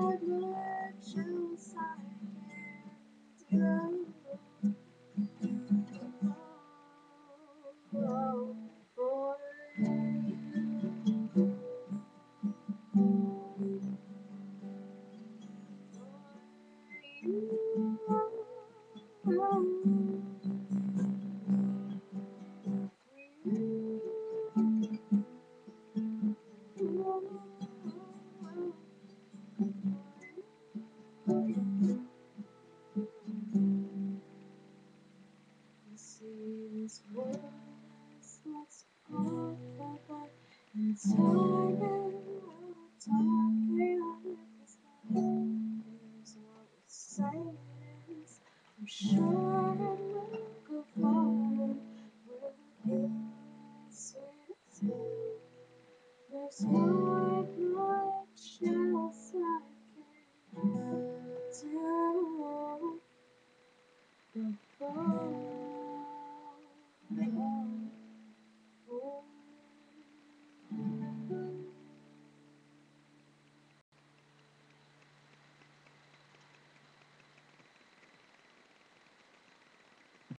good will I can do. is not forever, and so I know I'll talk beyond this There's no silence. I'm sure I will go forward with innocence. There's no